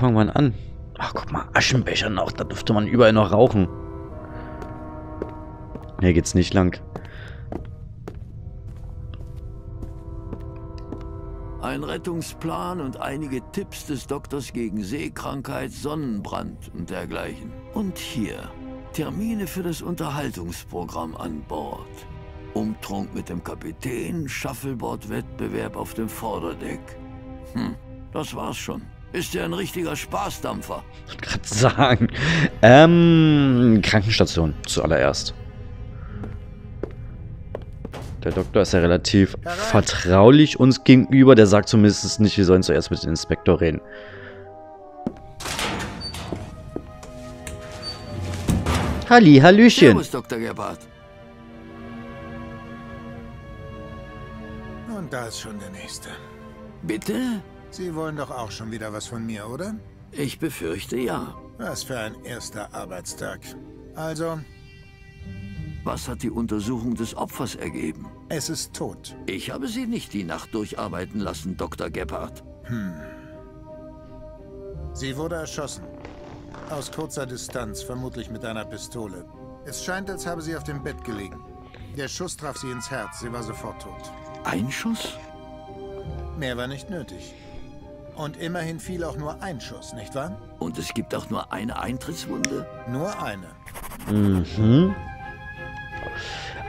fangen wir an? Ach, guck mal, Aschenbecher noch. Da dürfte man überall noch rauchen. Hier geht's nicht lang. Ein Rettungsplan und einige Tipps des Doktors gegen Seekrankheit, Sonnenbrand und dergleichen. Und hier, Termine für das Unterhaltungsprogramm an Bord. Umtrunk mit dem Kapitän, Shuffleboard-Wettbewerb auf dem Vorderdeck. Hm, das war's schon. Ist ja ein richtiger Spaßdampfer. Ich gerade sagen. Ähm, Krankenstation zuallererst. Der Doktor ist ja relativ vertraulich uns gegenüber. Der sagt zumindest nicht, wir sollen zuerst mit dem Inspektor reden. Halli, Hallöchen. Servus, Dr. Gebhardt. Und da ist schon der nächste. Bitte? Sie wollen doch auch schon wieder was von mir, oder? Ich befürchte ja. Was für ein erster Arbeitstag. Also, Was hat die Untersuchung des Opfers ergeben? es ist tot. Ich habe Sie nicht die Nacht durcharbeiten lassen, Dr. Gebhardt. Sie wurde erschossen. Aus kurzer Distanz, vermutlich mit einer Pistole. Es scheint, als habe sie auf dem Bett gelegen. Der Schuss traf sie ins Herz. Sie war sofort tot. Ein Schuss? Mehr war nicht nötig. Und immerhin fiel auch nur ein Schuss, nicht wahr? Und es gibt auch nur eine Eintrittswunde? Nur eine. Mhm.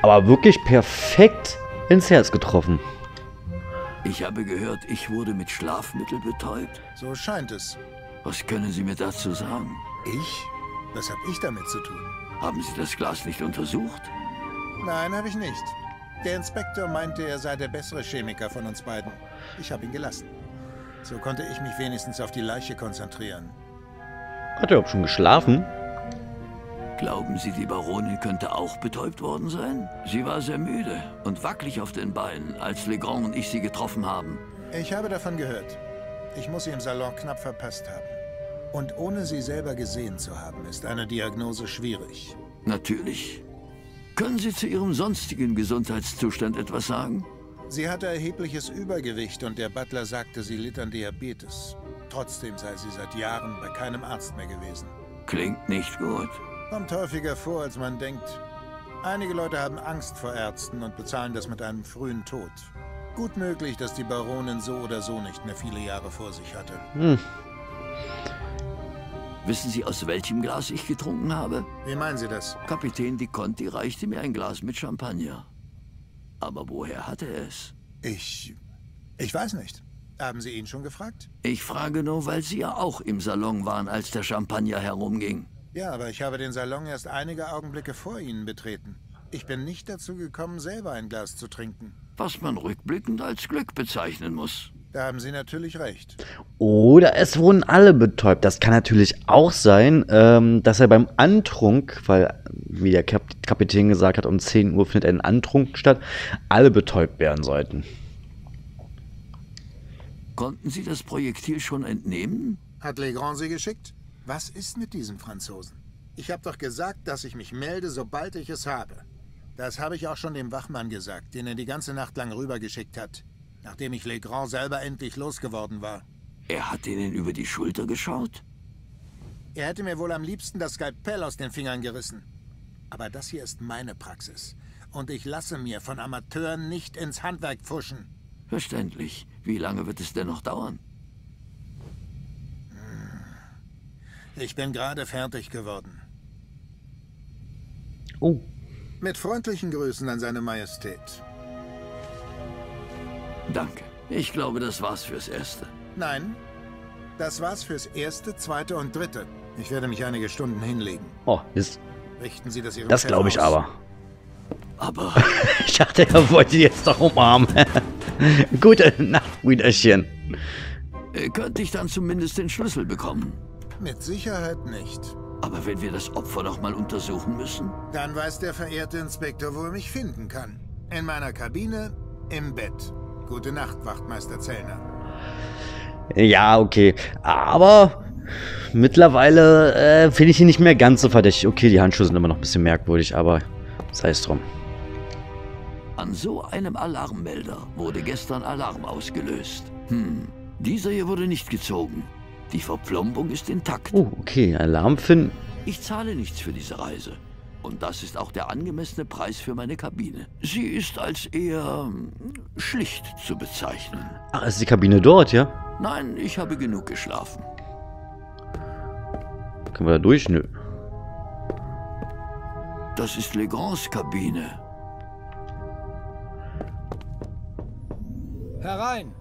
Aber wirklich perfekt ins Herz getroffen. Ich habe gehört, ich wurde mit Schlafmittel betäubt. So scheint es. Was können Sie mir dazu sagen? Ich? Was habe ich damit zu tun? Haben Sie das Glas nicht untersucht? Nein, habe ich nicht. Der Inspektor meinte, er sei der bessere Chemiker von uns beiden. Ich habe ihn gelassen. So konnte ich mich wenigstens auf die Leiche konzentrieren. Hat er überhaupt schon geschlafen? Glauben Sie, die Baronin könnte auch betäubt worden sein? Sie war sehr müde und wackelig auf den Beinen, als Legrand und ich sie getroffen haben. Ich habe davon gehört. Ich muss sie im Salon knapp verpasst haben. Und ohne sie selber gesehen zu haben, ist eine Diagnose schwierig. Natürlich. Können Sie zu Ihrem sonstigen Gesundheitszustand etwas sagen? Sie hatte erhebliches Übergewicht und der Butler sagte, sie litt an Diabetes. Trotzdem sei sie seit Jahren bei keinem Arzt mehr gewesen. Klingt nicht gut. Kommt häufiger vor, als man denkt. Einige Leute haben Angst vor Ärzten und bezahlen das mit einem frühen Tod. Gut möglich, dass die Baronin so oder so nicht mehr viele Jahre vor sich hatte. Hm. Wissen Sie, aus welchem Glas ich getrunken habe? Wie meinen Sie das? Kapitän Di Conti reichte mir ein Glas mit Champagner. Aber woher hatte er es? Ich. Ich weiß nicht. Haben Sie ihn schon gefragt? Ich frage nur, weil Sie ja auch im Salon waren, als der Champagner herumging. Ja, aber ich habe den Salon erst einige Augenblicke vor Ihnen betreten. Ich bin nicht dazu gekommen, selber ein Glas zu trinken. Was man rückblickend als Glück bezeichnen muss. Da haben Sie natürlich recht. Oder es wurden alle betäubt. Das kann natürlich auch sein, ähm, dass er beim Antrunk, weil, wie der Kap Kapitän gesagt hat, um 10 Uhr findet ein Antrunk statt, alle betäubt werden sollten. Konnten Sie das Projektil schon entnehmen? Hat Legrand Sie geschickt? Was ist mit diesem Franzosen? Ich habe doch gesagt, dass ich mich melde, sobald ich es habe. Das habe ich auch schon dem Wachmann gesagt, den er die ganze Nacht lang rübergeschickt hat. Nachdem ich Legrand selber endlich losgeworden war. Er hat Ihnen über die Schulter geschaut? Er hätte mir wohl am liebsten das Skalpell aus den Fingern gerissen. Aber das hier ist meine Praxis. Und ich lasse mir von Amateuren nicht ins Handwerk pfuschen. Verständlich. Wie lange wird es denn noch dauern? Ich bin gerade fertig geworden. Oh, Mit freundlichen Grüßen an seine Majestät. Danke. Ich glaube, das war's fürs Erste. Nein, das war's fürs erste, zweite und dritte. Ich werde mich einige Stunden hinlegen. oh, ist, Richten Sie das Ihrem das glaube ich aus. aber. Aber Ich dachte, er wollte jetzt doch umarmen. Gute Nacht, Brüderchen. äh, könnte ich dann zumindest den Schlüssel bekommen. Mit Sicherheit nicht. Aber wenn wir das Opfer noch mal untersuchen müssen? Dann weiß der verehrte Inspektor, wo er mich finden kann. In meiner Kabine, im Bett. Gute Nacht, Wachtmeister Zellner. Ja, okay. Aber mittlerweile äh, finde ich ihn nicht mehr ganz so verdächtig. Okay, die Handschuhe sind immer noch ein bisschen merkwürdig, aber sei es drum. An so einem Alarmmelder wurde gestern Alarm ausgelöst. Hm, dieser hier wurde nicht gezogen. Die Verplombung ist intakt. Oh, okay. Alarm finden. Ich zahle nichts für diese Reise. Und das ist auch der angemessene Preis für meine Kabine. Sie ist als eher hm, schlicht zu bezeichnen. Ach, ist die Kabine dort, ja? Nein, ich habe genug geschlafen. Können wir da durch? Nö. Das ist Legrands Kabine. Herein!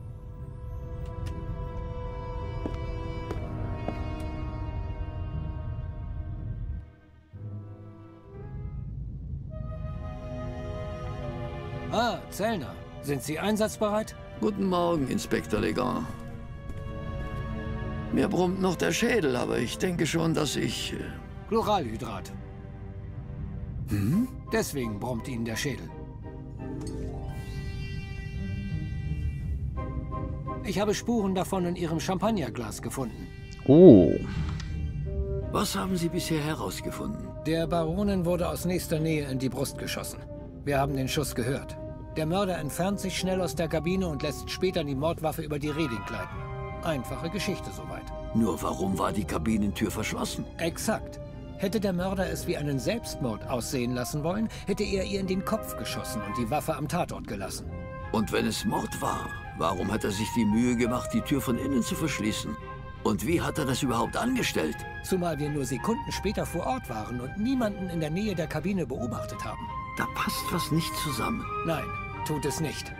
Ah, Zellner. Sind Sie einsatzbereit? Guten Morgen, Inspektor Legrand. Mir brummt noch der Schädel, aber ich denke schon, dass ich... äh, Chloralhydrat. Hm? Deswegen brummt Ihnen der Schädel. Ich habe Spuren davon in Ihrem Champagnerglas gefunden. Oh. Was haben Sie bisher herausgefunden? Der Baronin wurde aus nächster Nähe in die Brust geschossen. Wir haben den Schuss gehört. Der Mörder entfernt sich schnell aus der Kabine und lässt später die Mordwaffe über die Reding gleiten. Einfache Geschichte soweit. Nur warum war die Kabinentür verschlossen? Exakt. Hätte der Mörder es wie einen Selbstmord aussehen lassen wollen, hätte er ihr in den Kopf geschossen und die Waffe am Tatort gelassen. Und wenn es Mord war, warum hat er sich die Mühe gemacht, die Tür von innen zu verschließen? Und wie hat er das überhaupt angestellt? Zumal wir nur Sekunden später vor Ort waren und niemanden in der Nähe der Kabine beobachtet haben. Da passt was nicht zusammen. Nein, tut es nicht.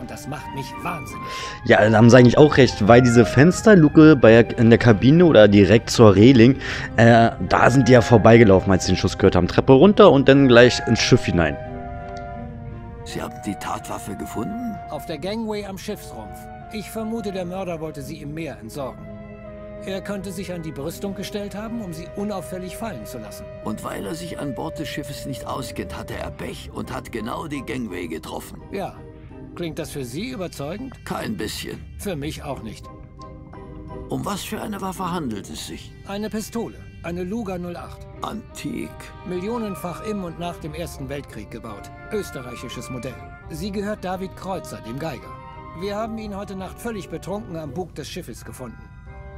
Und das macht mich wahnsinnig. Ja, da haben sie eigentlich auch recht, weil diese Fensterluke bei, in der Kabine oder direkt zur Reling, äh, da sind die ja vorbeigelaufen, als sie den Schuss gehört haben. Treppe runter und dann gleich ins Schiff hinein. Sie haben die Tatwaffe gefunden? Auf der Gangway am Schiffsrumpf. Ich vermute, der Mörder wollte sie im Meer entsorgen. Er könnte sich an die Brüstung gestellt haben, um sie unauffällig fallen zu lassen. Und weil er sich an Bord des Schiffes nicht auskennt, hatte er Pech und hat genau die Gangway getroffen. Ja. Klingt das für Sie überzeugend? Kein bisschen. Für mich auch nicht. Um was für eine Waffe handelt es sich? Eine Pistole. Eine Luger 08. Antik. Millionenfach im und nach dem Ersten Weltkrieg gebaut. Österreichisches Modell. Sie gehört David Kreuzer, dem Geiger. Wir haben ihn heute Nacht völlig betrunken am Bug des Schiffes gefunden.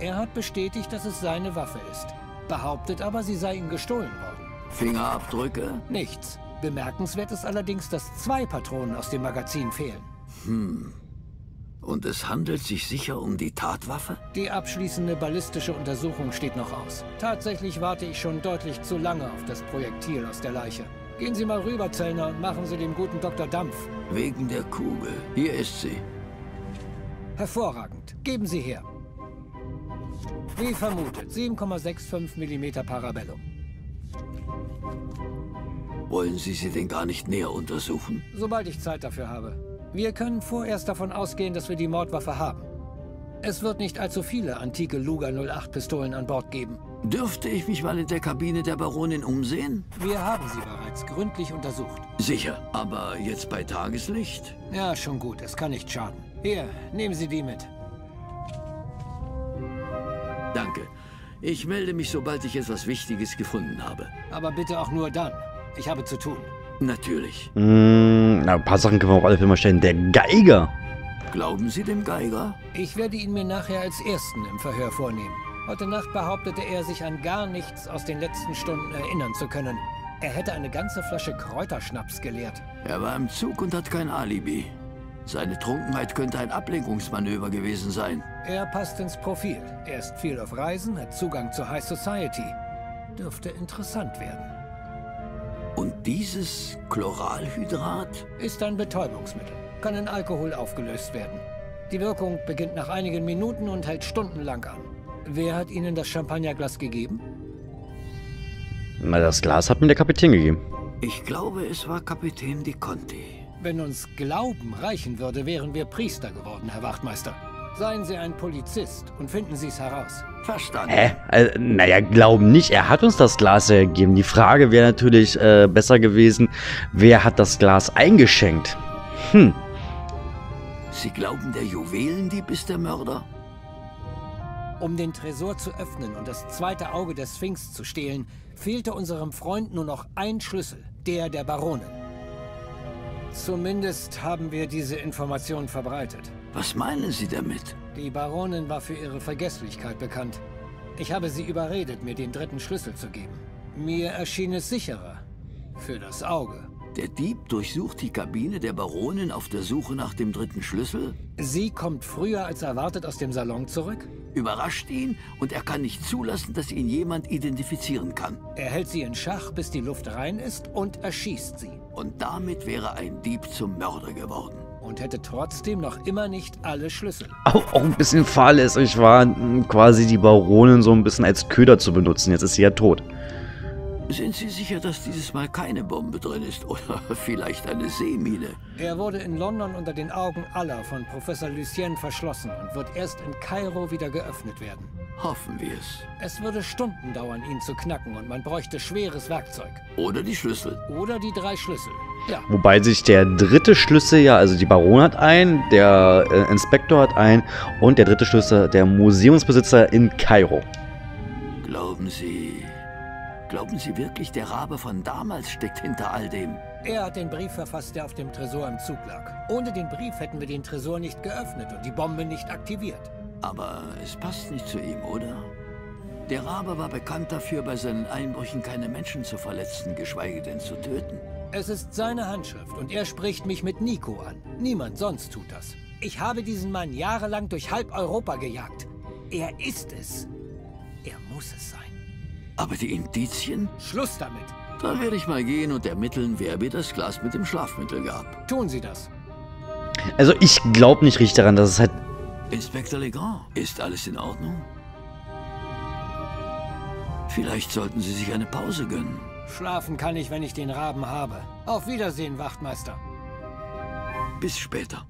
Er hat bestätigt, dass es seine Waffe ist. Behauptet aber, sie sei ihm gestohlen worden. Fingerabdrücke? Nichts. Bemerkenswert ist allerdings, dass zwei Patronen aus dem Magazin fehlen. Hm. Und es handelt sich sicher um die Tatwaffe? Die abschließende ballistische Untersuchung steht noch aus. Tatsächlich warte ich schon deutlich zu lange auf das Projektil aus der Leiche. Gehen Sie mal rüber, Zellner, und machen Sie dem guten Dr. Dampf. Wegen der Kugel. Hier ist sie. Hervorragend. Geben Sie her. Wie vermutet, 7,65 mm Parabellum. Wollen Sie sie denn gar nicht näher untersuchen? Sobald ich Zeit dafür habe. Wir können vorerst davon ausgehen, dass wir die Mordwaffe haben. Es wird nicht allzu viele antike Luger 08-Pistolen an Bord geben. Dürfte ich mich mal in der Kabine der Baronin umsehen? Wir haben sie bereits gründlich untersucht. Sicher, aber jetzt bei Tageslicht? Ja, schon gut, es kann nicht schaden. Hier, nehmen Sie die mit. Danke. Ich melde mich, sobald ich etwas Wichtiges gefunden habe. Aber bitte auch nur dann. Ich habe zu tun. Natürlich. Mm, na, ein paar Sachen können wir auf alle Fälle mal stellen. Der Geiger. Glauben Sie dem Geiger? Ich werde ihn mir nachher als Ersten im Verhör vornehmen. Heute Nacht behauptete er, sich an gar nichts aus den letzten Stunden erinnern zu können. Er hätte eine ganze Flasche Kräuterschnaps geleert. Er war im Zug und hat kein Alibi. Seine Trunkenheit könnte ein Ablenkungsmanöver gewesen sein. Er passt ins Profil. Er ist viel auf Reisen, hat Zugang zur High Society. Dürfte interessant werden. Und dieses Chloralhydrat? Ist ein Betäubungsmittel. Kann in Alkohol aufgelöst werden. Die Wirkung beginnt nach einigen Minuten und hält stundenlang an. Wer hat Ihnen das Champagnerglas gegeben? Na, das Glas hat mir der Kapitän gegeben. Ich glaube, es war Kapitän Di Conti. Wenn uns Glauben reichen würde, wären wir Priester geworden, Herr Wachtmeister. Seien Sie ein Polizist und finden Sie es heraus. Verstanden. Hä? Äh, naja, glauben nicht. Er hat uns das Glas ja gegeben. Die Frage wäre natürlich äh, besser gewesen, wer hat das Glas eingeschenkt? Hm. Sie glauben, der Juwelendieb ist der Mörder? Um den Tresor zu öffnen und das zweite Auge der Sphinx zu stehlen, fehlte unserem Freund nur noch ein Schlüssel, der der Baronin. Zumindest haben wir diese Information verbreitet. Was meinen Sie damit? Die Baronin war für ihre Vergesslichkeit bekannt. Ich habe sie überredet, mir den dritten Schlüssel zu geben. Mir erschien es sicherer. Für das Auge. Der Dieb durchsucht die Kabine der Baronin auf der Suche nach dem dritten Schlüssel, Sie kommt früher als erwartet aus dem Salon zurück. überrascht ihn und er kann nicht zulassen, dass ihn jemand identifizieren kann. Er hält sie in Schach, bis die Luft rein ist und erschießt sie. Und damit wäre ein Dieb zum Mörder geworden. Und hätte trotzdem noch immer nicht alle Schlüssel. Auch, auch ein bisschen fahrlässig war, quasi die Baronin so ein bisschen als Köder zu benutzen. Jetzt ist sie ja tot. Sind Sie sicher, dass dieses Mal keine Bombe drin ist oder vielleicht eine Seemine? Er wurde in London unter den Augen aller von Professor Lucien verschlossen und wird erst in Kairo wieder geöffnet werden. Hoffen wir es. Es würde Stunden dauern, ihn zu knacken und man bräuchte schweres Werkzeug. Oder die Schlüssel. Oder die drei Schlüssel. Ja, Wobei sich der dritte Schlüssel ja, also die Baron hat einen, der äh, Inspektor hat einen und der dritte Schlüssel der Museumsbesitzer in Kairo. Glauben Sie. Glauben Sie wirklich, der Rabe von damals steckt hinter all dem? er hat den Brief verfasst, der auf dem Tresor im Zug lag. Ohne den Brief hätten wir den Tresor nicht geöffnet und die Bombe nicht aktiviert. Aber es passt nicht zu ihm, oder? Der Rabe war bekannt dafür, bei seinen Einbrüchen keine Menschen zu verletzen, geschweige denn zu töten. Es ist seine Handschrift und er spricht mich mit Nico an. Niemand sonst tut das. Ich habe diesen Mann jahrelang durch halb Europa gejagt. Er ist es. Er muss es sein. Aber die Indizien? Schluss damit. Dann werde ich mal gehen und ermitteln, wer mir das Glas mit dem Schlafmittel gab. Tun Sie das. Also ich glaube nicht richtig daran, dass es halt... Inspektor Legrand, ist alles in Ordnung? Vielleicht sollten Sie sich eine Pause gönnen. Schlafen kann ich, wenn ich den Raben habe. Auf Wiedersehen, Wachtmeister. Bis später.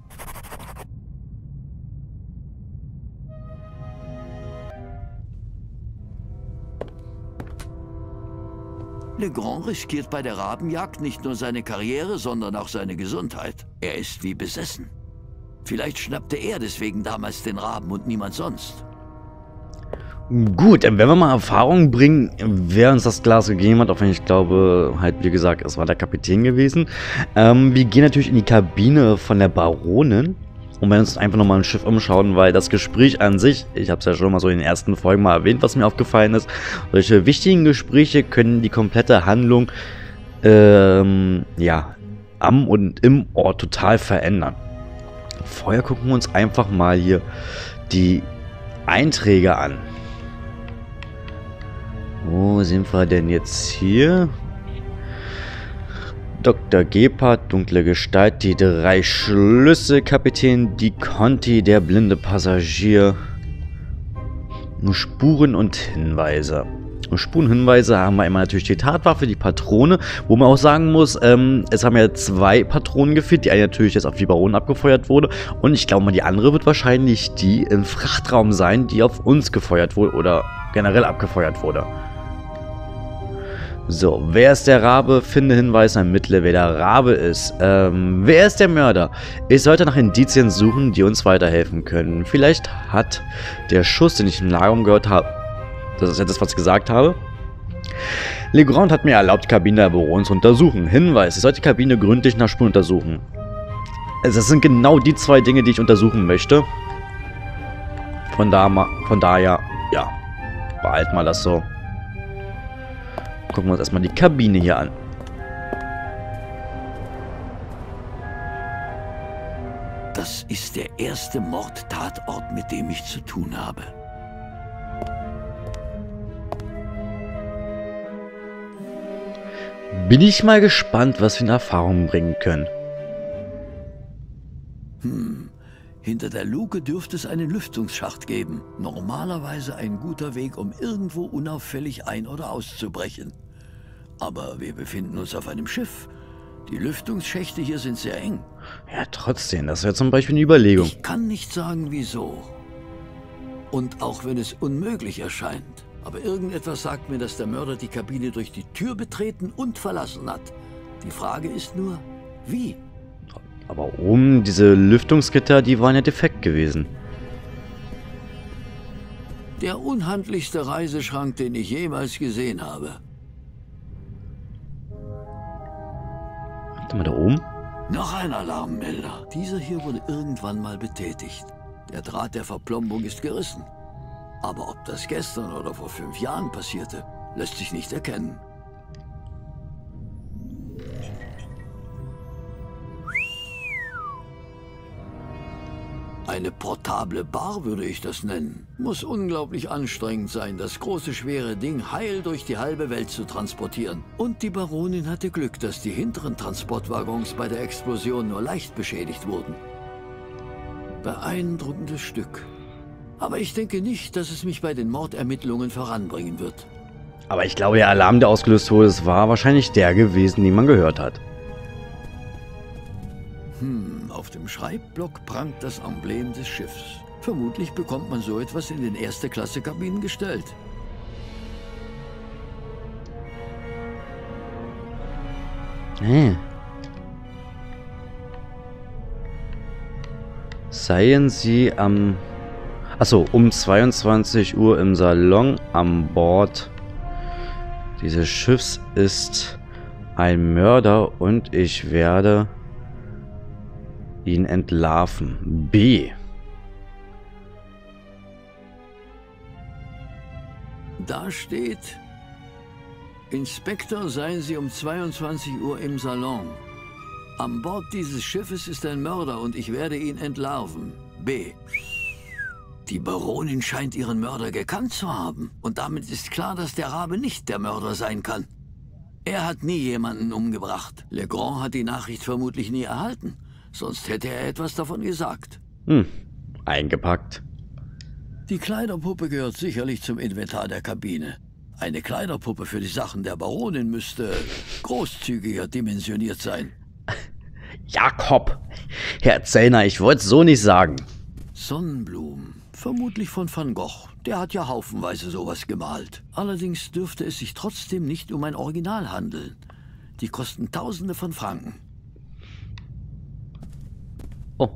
Legrand riskiert bei der Rabenjagd nicht nur seine Karriere, sondern auch seine Gesundheit. Er ist wie besessen. Vielleicht schnappte er deswegen damals den Raben und niemand sonst. Gut, wenn wir mal Erfahrung bringen, wer uns das Glas gegeben hat, auch wenn ich glaube, halt wie gesagt, es war der Kapitän gewesen. Ähm, wir gehen natürlich in die Kabine von der Baronin und werden uns einfach nochmal ein Schiff umschauen, weil das Gespräch an sich, ich habe es ja schon mal so in den ersten Folgen mal erwähnt, was mir aufgefallen ist, solche wichtigen Gespräche können die komplette Handlung ähm, ja, am und im Ort total verändern. Vorher gucken wir uns einfach mal hier die Einträge an. Wo sind wir denn jetzt hier? Dr. Gebhardt, dunkle Gestalt, die drei Schlüssel, Kapitän Di Conti, der blinde Passagier. Nur Spuren und Hinweise. Und Spuren und Hinweise haben wir immer natürlich die Tatwaffe, die Patrone, wo man auch sagen muss, ähm, es haben ja zwei Patronen gefehlt, die eine natürlich jetzt auf die Baronen abgefeuert wurde und ich glaube mal, die andere wird wahrscheinlich die im Frachtraum sein, die auf uns gefeuert wurde oder generell abgefeuert wurde. So, wer ist der Rabe? Finde Hinweis, ermittle, wer der Rabe ist. Ähm, wer ist der Mörder? Ich sollte nach Indizien suchen, die uns weiterhelfen können. Vielleicht hat der Schuss, den ich im Lager gehört habe, das ist jetzt das, was ich gesagt habe. Legrand hat mir erlaubt, Kabine der Baron zu untersuchen. Hinweis, ich sollte die Kabine gründlich nach Spuren untersuchen. Also das sind genau die zwei Dinge, die ich untersuchen möchte. Von, da, von daher, ja, behalten wir das so. Gucken wir uns erstmal die Kabine hier an. Das ist der erste Mordtatort, mit dem ich zu tun habe. Bin ich mal gespannt, was wir in Erfahrung bringen können. Hinter der Luke dürfte es einen Lüftungsschacht geben. Normalerweise ein guter Weg, um irgendwo unauffällig ein- oder auszubrechen. Aber wir befinden uns auf einem Schiff. Die Lüftungsschächte hier sind sehr eng. Ja, trotzdem, das wäre zum Beispiel eine Überlegung. Ich kann nicht sagen, wieso. Und auch wenn es unmöglich erscheint, aber irgendetwas sagt mir, dass der Mörder die Kabine durch die Tür betreten und verlassen hat. Die Frage ist nur, wie? Aber oben, diese Lüftungsgitter, die waren ja defekt gewesen. Der unhandlichste Reiseschrank, den ich jemals gesehen habe. Warte mal, da oben? Noch ein Alarmmelder. Dieser hier wurde irgendwann mal betätigt. Der Draht der Verplombung ist gerissen. Aber ob das gestern oder vor fünf Jahren passierte, lässt sich nicht erkennen. Eine portable Bar würde ich das nennen. Muss unglaublich anstrengend sein, das große schwere Ding heil durch die halbe Welt zu transportieren. Und die Baronin hatte Glück, dass die hinteren Transportwaggons bei der Explosion nur leicht beschädigt wurden. Beeindruckendes Stück. Aber ich denke nicht, dass es mich bei den Mordermittlungen voranbringen wird. Aber ich glaube, der Alarm, der ausgelöst wurde, es war wahrscheinlich der gewesen, den man gehört hat. Hm, auf dem Schreibblock prangt das Emblem des Schiffs. Vermutlich bekommt man so etwas in den Erste-Klasse-Kabinen gestellt. Hm. Seien Sie am... Achso, um 22 Uhr im Salon an Bord dieses Schiffs ist ein Mörder und ich werde ihn entlarven. B. Da steht, Inspektor, seien Sie um 22 Uhr im Salon. An Bord dieses Schiffes ist ein Mörder und ich werde ihn entlarven. B. Die Baronin scheint ihren Mörder gekannt zu haben. Und damit ist klar, dass der Rabe nicht der Mörder sein kann. Er hat nie jemanden umgebracht. Legrand hat die Nachricht vermutlich nie erhalten. Sonst hätte er etwas davon gesagt. Hm, eingepackt. Die Kleiderpuppe gehört sicherlich zum Inventar der Kabine. Eine Kleiderpuppe für die Sachen der Baronin müsste großzügiger dimensioniert sein. Jakob! Herr Zellner, ich wollte so nicht sagen. Sonnenblumen. Vermutlich von Van Gogh. Der hat ja haufenweise sowas gemalt. Allerdings dürfte es sich trotzdem nicht um ein Original handeln. Die kosten Tausende von Franken. Oh,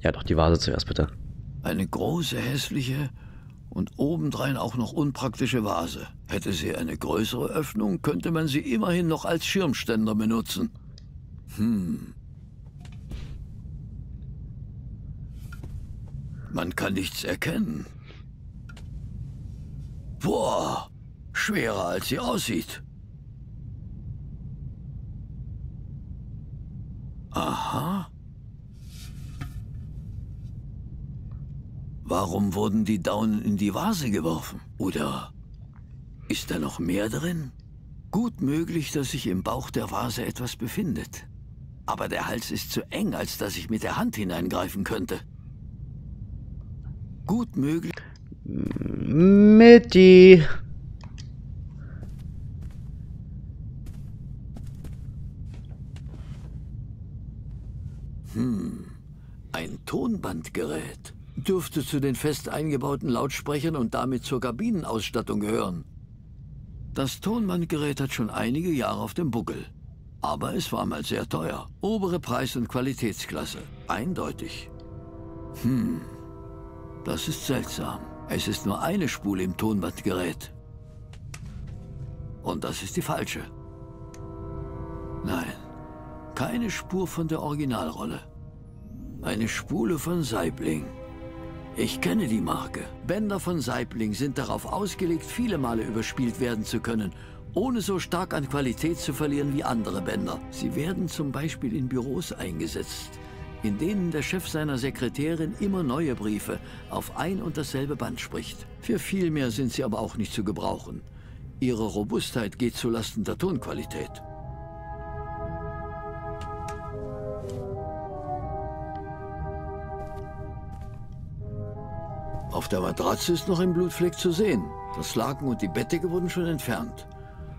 ja doch, die Vase zuerst bitte. Eine große, hässliche und obendrein auch noch unpraktische Vase. Hätte sie eine größere Öffnung, könnte man sie immerhin noch als Schirmständer benutzen. Hm. Man kann nichts erkennen. Boah, schwerer als sie aussieht. Aha. Warum wurden die Daunen in die Vase geworfen? Oder ist da noch mehr drin? Gut möglich, dass sich im Bauch der Vase etwas befindet. Aber der Hals ist zu eng, als dass ich mit der Hand hineingreifen könnte. Gut möglich. Mitty. Hm, ein Tonbandgerät. Dürfte zu den fest eingebauten Lautsprechern und damit zur Kabinenausstattung gehören. Das Tonbandgerät hat schon einige Jahre auf dem Buckel. Aber es war mal sehr teuer. Obere Preis- und Qualitätsklasse. Eindeutig. Hm, das ist seltsam. Es ist nur eine Spule im Tonbandgerät. Und das ist die falsche. Nein, keine Spur von der Originalrolle. Eine Spule von Saibling. Ich kenne die Marke. Bänder von Saibling sind darauf ausgelegt, viele Male überspielt werden zu können, ohne so stark an Qualität zu verlieren wie andere Bänder. Sie werden zum Beispiel in Büros eingesetzt, in denen der Chef seiner Sekretärin immer neue Briefe auf ein und dasselbe Band spricht. Für viel mehr sind sie aber auch nicht zu gebrauchen. Ihre Robustheit geht zulasten der Tonqualität. Auf der Matratze ist noch ein Blutfleck zu sehen. Das Laken und die Bettdecke wurden schon entfernt.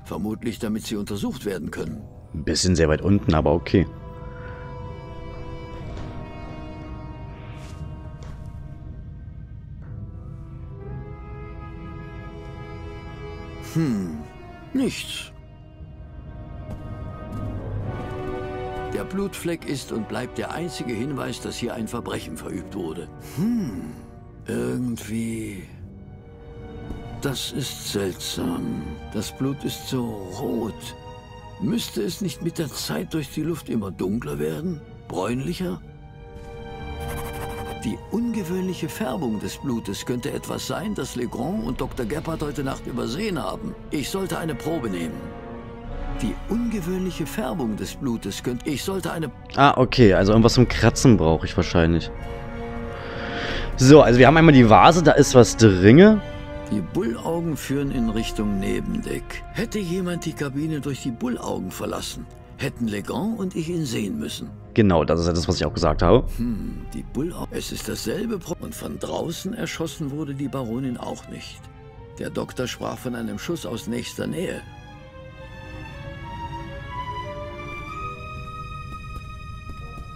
Vermutlich, damit sie untersucht werden können. Ein bisschen sehr weit unten, aber okay. Hm, nichts. Der Blutfleck ist und bleibt der einzige Hinweis, dass hier ein Verbrechen verübt wurde. Hm, irgendwie... Das ist seltsam. Das Blut ist so rot. Müsste es nicht mit der Zeit durch die Luft immer dunkler werden? Bräunlicher? Die ungewöhnliche Färbung des Blutes könnte etwas sein, das Legrand und Dr. Gebhardt heute Nacht übersehen haben. Ich sollte eine Probe nehmen. Die ungewöhnliche Färbung des Blutes könnte... Ich sollte eine... Ah, okay. Also irgendwas zum Kratzen brauche ich wahrscheinlich. So, also wir haben einmal die Vase, da ist was drinne. Die Bullaugen führen in Richtung Nebendeck. Hätte jemand die Kabine durch die Bullaugen verlassen, hätten Legrand und ich ihn sehen müssen. Genau, das ist ja das, was ich auch gesagt habe. Hm, die Bullaugen... Es ist dasselbe... Pro und von draußen erschossen wurde die Baronin auch nicht. Der Doktor sprach von einem Schuss aus nächster Nähe.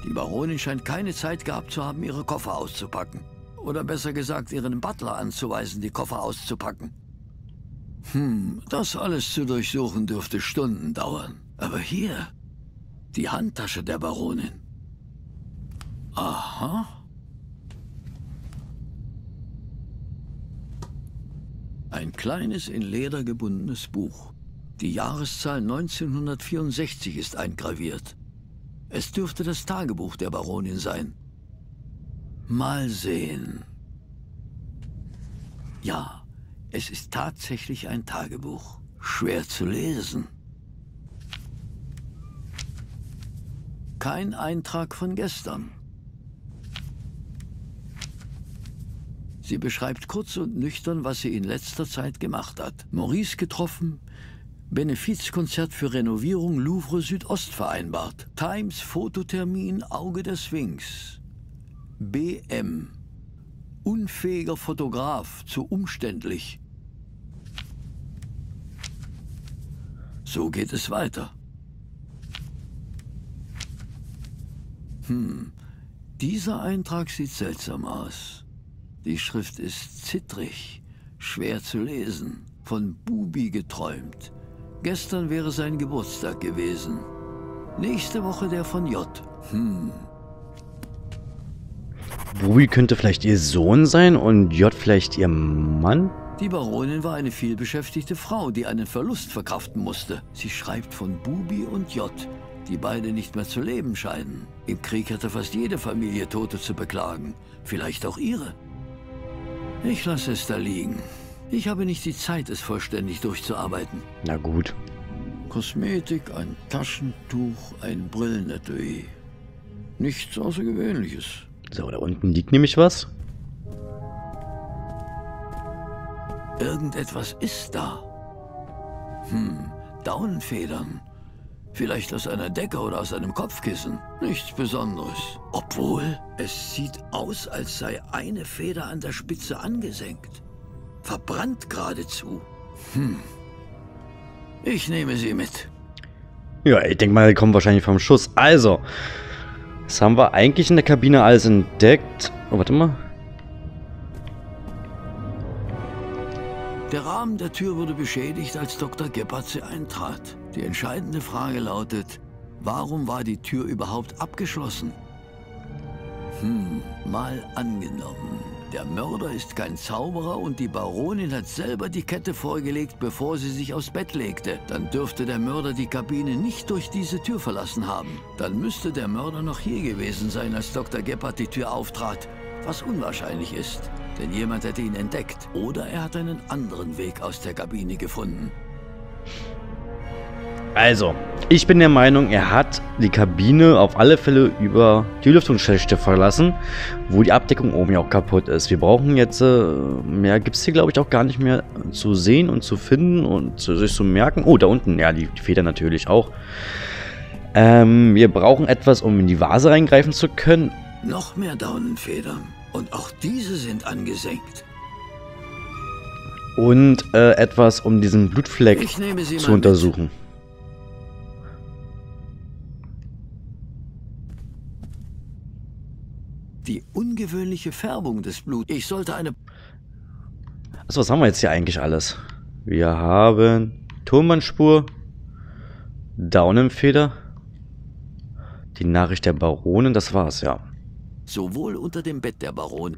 Die Baronin scheint keine Zeit gehabt zu haben, ihre Koffer auszupacken. Oder besser gesagt, ihren Butler anzuweisen, die Koffer auszupacken. Hm, das alles zu durchsuchen dürfte Stunden dauern. Aber hier, die Handtasche der Baronin. Aha. Ein kleines, in Leder gebundenes Buch. Die Jahreszahl 1964 ist eingraviert. Es dürfte das Tagebuch der Baronin sein. Mal sehen. Ja, es ist tatsächlich ein Tagebuch. Schwer zu lesen. Kein Eintrag von gestern. Sie beschreibt kurz und nüchtern, was sie in letzter Zeit gemacht hat. Maurice getroffen, Benefizkonzert für Renovierung Louvre Südost vereinbart. Times Fototermin Auge der Sphinx. BM. Unfähiger Fotograf, zu umständlich. So geht es weiter. Hm, dieser Eintrag sieht seltsam aus. Die Schrift ist zittrig, schwer zu lesen, von Bubi geträumt. Gestern wäre sein Geburtstag gewesen. Nächste Woche der von J. Hm. Bubi könnte vielleicht ihr Sohn sein und J vielleicht ihr Mann? Die Baronin war eine vielbeschäftigte Frau, die einen Verlust verkraften musste. Sie schreibt von Bubi und J, die beide nicht mehr zu leben scheinen. Im Krieg hatte fast jede Familie Tote zu beklagen. Vielleicht auch ihre. Ich lasse es da liegen. Ich habe nicht die Zeit, es vollständig durchzuarbeiten. Na gut. Kosmetik, ein Taschentuch, ein Brillenetui. Nichts Außergewöhnliches. So, da unten liegt nämlich was. Irgendetwas ist da. Hm, Daunenfedern. Vielleicht aus einer Decke oder aus einem Kopfkissen. Nichts Besonderes. Obwohl, es sieht aus, als sei eine Feder an der Spitze angesenkt. Verbrannt geradezu. Hm. Ich nehme sie mit. Ja, ich denke mal, die kommen wahrscheinlich vom Schuss. Also, das haben wir eigentlich in der Kabine alles entdeckt. Oh, warte mal. Der Rahmen der Tür wurde beschädigt, als Dr. Gebhardt sie eintrat. Die entscheidende Frage lautet, warum war die Tür überhaupt abgeschlossen? Hm, mal angenommen. Der Mörder ist kein Zauberer und die Baronin hat selber die Kette vorgelegt, bevor sie sich aufs Bett legte. Dann dürfte der Mörder die Kabine nicht durch diese Tür verlassen haben. Dann müsste der Mörder noch hier gewesen sein, als Dr. Gebhardt die Tür auftrat. Was unwahrscheinlich ist, denn jemand hätte ihn entdeckt. Oder er hat einen anderen Weg aus der Kabine gefunden. Also, ich bin der Meinung, er hat die Kabine auf alle Fälle über die Lüftungsschächte verlassen, wo die Abdeckung oben ja auch kaputt ist. Wir brauchen jetzt, äh, mehr gibt es hier glaube ich auch gar nicht mehr zu sehen und zu finden und zu, sich zu merken. Oh, da unten, ja, die, die Feder natürlich auch. Ähm, wir brauchen etwas, um in die Vase reingreifen zu können. Noch mehr Daunenfedern. Und auch diese sind angesenkt. Und äh, etwas, um diesen Blutfleck zu mal mit. Die ungewöhnliche Färbung des Bluts. Ich sollte eine... Achso, was haben wir jetzt hier eigentlich alles? Wir haben Turmbandspur, Daunenfeder, die Nachricht der Baronin, das war's, ja. Sowohl unter dem Bett der Baron.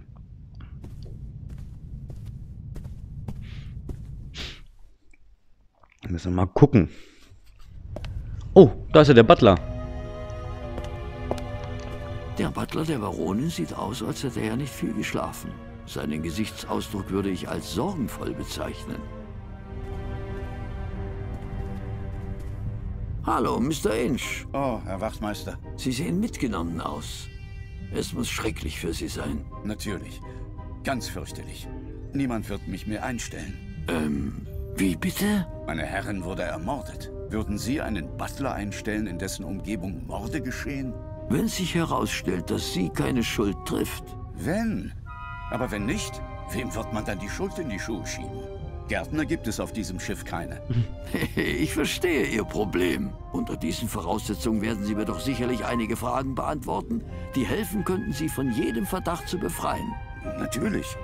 Müssen wir mal gucken. Oh, da ist ja der Butler. Der Butler der Baronin sieht aus, als hätte er nicht viel geschlafen. Seinen Gesichtsausdruck würde ich als sorgenvoll bezeichnen. Hallo, Mr. Inch. Oh, Herr Wachtmeister. Sie sehen mitgenommen aus. Es muss schrecklich für Sie sein. Natürlich. Ganz fürchterlich. Niemand wird mich mehr einstellen. Ähm, wie bitte? Meine Herrin wurde ermordet. Würden Sie einen Butler einstellen, in dessen Umgebung Morde geschehen? Wenn sich herausstellt, dass Sie keine Schuld trifft. Wenn. Aber wenn nicht, wem wird man dann die Schuld in die Schuhe schieben? Gärtner gibt es auf diesem Schiff keine. Ich verstehe Ihr Problem. Unter diesen Voraussetzungen werden Sie mir doch sicherlich einige Fragen beantworten, die helfen könnten, Sie von jedem Verdacht zu befreien. Natürlich.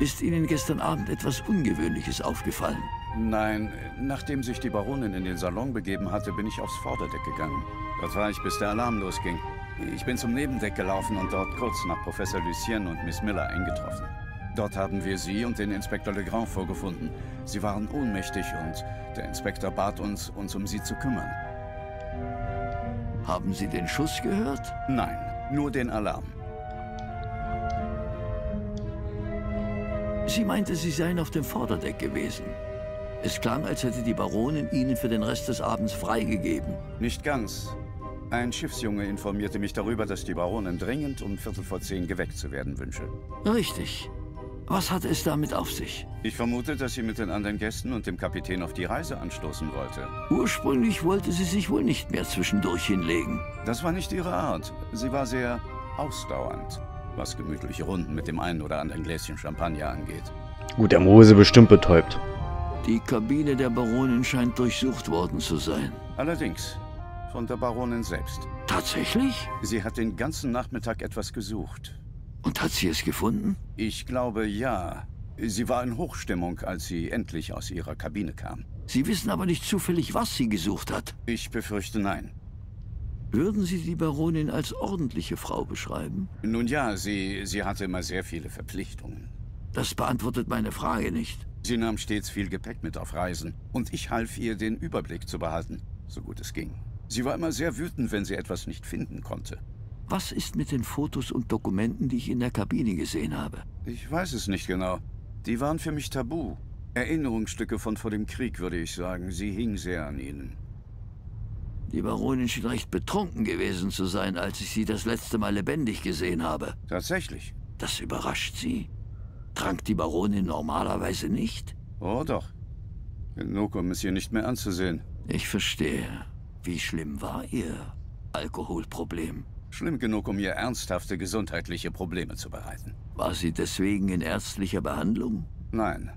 Ist Ihnen gestern Abend etwas Ungewöhnliches aufgefallen? Nein, nachdem sich die Baronin in den Salon begeben hatte, bin ich aufs Vorderdeck gegangen. Dort war ich, bis der Alarm losging. Ich bin zum Nebendeck gelaufen und dort kurz nach Professor Lucien und Miss Miller eingetroffen. Dort haben wir Sie und den Inspektor Legrand vorgefunden. Sie waren ohnmächtig und der Inspektor bat uns, uns um Sie zu kümmern. Haben Sie den Schuss gehört? Nein, nur den Alarm. Sie meinte, Sie seien auf dem Vorderdeck gewesen. Es klang, als hätte die Baronin Ihnen für den Rest des Abends freigegeben. Nicht ganz. Ein Schiffsjunge informierte mich darüber, dass die Baronin dringend um Viertel vor zehn geweckt zu werden wünsche. Richtig. Was hat es damit auf sich? Ich vermute, dass sie mit den anderen Gästen und dem Kapitän auf die Reise anstoßen wollte. Ursprünglich wollte sie sich wohl nicht mehr zwischendurch hinlegen. Das war nicht ihre Art. Sie war sehr ausdauernd, was gemütliche Runden mit dem einen oder anderen Gläschen Champagner angeht. Gut, der Mose bestimmt betäubt. Die Kabine der Baronin scheint durchsucht worden zu sein. Allerdings, von der Baronin selbst. Tatsächlich? Sie hat den ganzen Nachmittag etwas gesucht. Und hat sie es gefunden? Ich glaube ja. Sie war in Hochstimmung, als sie endlich aus ihrer Kabine kam. Sie wissen aber nicht zufällig, was sie gesucht hat. Ich befürchte nein. Würden Sie die Baronin als ordentliche Frau beschreiben? Nun ja, sie, sie hatte immer sehr viele Verpflichtungen. Das beantwortet meine Frage nicht. Sie nahm stets viel Gepäck mit auf Reisen und ich half ihr, den Überblick zu behalten, so gut es ging. Sie war immer sehr wütend, wenn sie etwas nicht finden konnte. Was ist mit den Fotos und Dokumenten, die ich in der Kabine gesehen habe? Ich weiß es nicht genau. Die waren für mich tabu. Erinnerungsstücke von vor dem Krieg, würde ich sagen. Sie hing sehr an ihnen. Die Baronin schien recht betrunken gewesen zu sein, als ich sie das letzte Mal lebendig gesehen habe. Tatsächlich. Das überrascht Sie? Trank die Baronin normalerweise nicht? Oh doch. Genug, um es hier nicht mehr anzusehen. Ich verstehe. Wie schlimm war Ihr Alkoholproblem? Schlimm genug, um ihr ernsthafte gesundheitliche Probleme zu bereiten. War sie deswegen in ärztlicher Behandlung? Nein.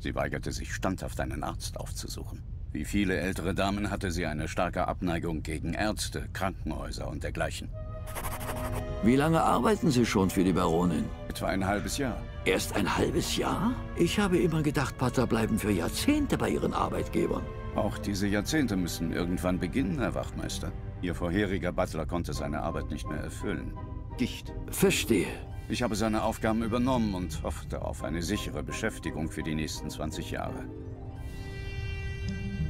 Sie weigerte sich standhaft, einen Arzt aufzusuchen. Wie viele ältere Damen hatte sie eine starke Abneigung gegen Ärzte, Krankenhäuser und dergleichen. Wie lange arbeiten Sie schon für die Baronin? Etwa ein halbes Jahr. Erst ein halbes Jahr? Ich habe immer gedacht, Pater bleiben für Jahrzehnte bei ihren Arbeitgebern. Auch diese Jahrzehnte müssen irgendwann beginnen, Herr Wachtmeister. Ihr vorheriger Butler konnte seine Arbeit nicht mehr erfüllen. Gicht. Verstehe. Ich habe seine Aufgaben übernommen und hoffte auf eine sichere Beschäftigung für die nächsten 20 Jahre.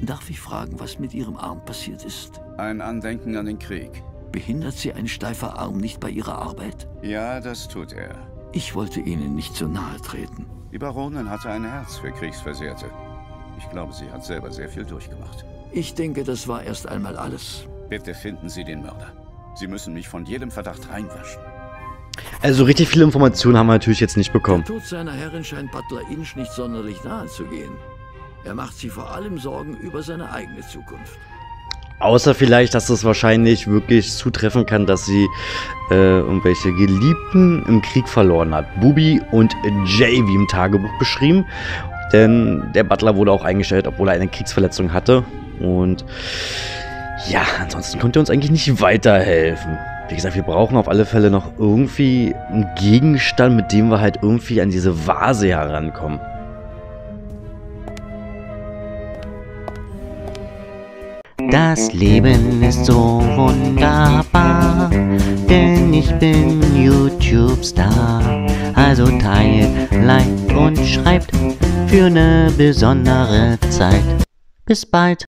Darf ich fragen, was mit Ihrem Arm passiert ist? Ein Andenken an den Krieg. Behindert Sie ein steifer Arm nicht bei Ihrer Arbeit? Ja, das tut er. Ich wollte Ihnen nicht zu nahe treten. Die Baronin hatte ein Herz für Kriegsversehrte. Ich glaube, sie hat selber sehr viel durchgemacht. Ich denke, das war erst einmal alles. Bitte finden Sie den Mörder. Sie müssen mich von jedem Verdacht reinwaschen. Also richtig viele Informationen haben wir natürlich jetzt nicht bekommen. Der Tod seiner Herrin scheint Butler Inch nicht sonderlich nahe zu gehen. Er macht sich vor allem Sorgen über seine eigene Zukunft. Außer vielleicht, dass es wahrscheinlich wirklich zutreffen kann, dass sie äh, irgendwelche Geliebten im Krieg verloren hat. Bubi und Jay, wie im Tagebuch beschrieben. Denn der Butler wurde auch eingestellt, obwohl er eine Kriegsverletzung hatte. Und ja, ansonsten konnte er uns eigentlich nicht weiterhelfen. Wie gesagt, wir brauchen auf alle Fälle noch irgendwie einen Gegenstand, mit dem wir halt irgendwie an diese Vase herankommen. Das Leben ist so wunderbar, denn ich bin YouTube-Star. Also teilt, liked und schreibt für eine besondere Zeit. Bis bald.